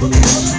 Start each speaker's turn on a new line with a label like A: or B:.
A: Música